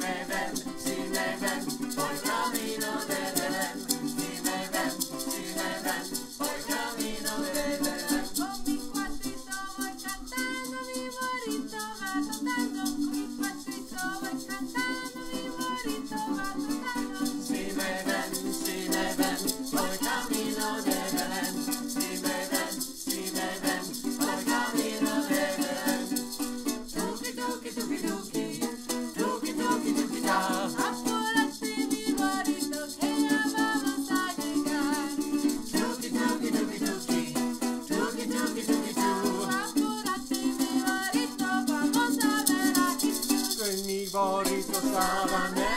raven. Coritos sábana